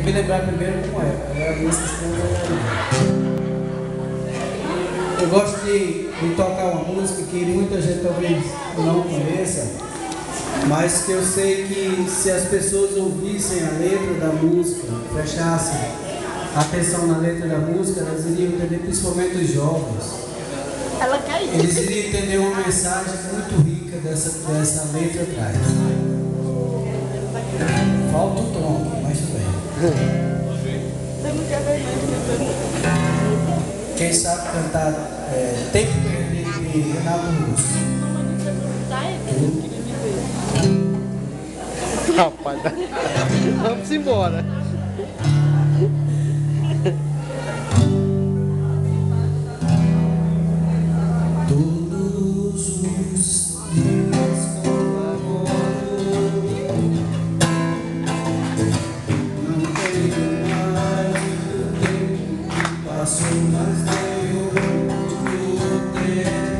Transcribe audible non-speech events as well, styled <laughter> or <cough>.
que me lembrar primeiro como é. Agora a música senão eu gosto de, de tocar uma música que muita gente talvez não conheça, mas que eu sei que se as pessoas ouvissem a letra da música, fechassem atenção na letra da música, elas iriam entender, principalmente os jovens. Eles iriam entender uma mensagem muito rica dessa, dessa letra atrás. Falta o tom. Quem sabe cantar é, Tempo Perdido de Renato Russo? Rapaz, <laughs> vamos embora. Todos os mas tenho muito tempo.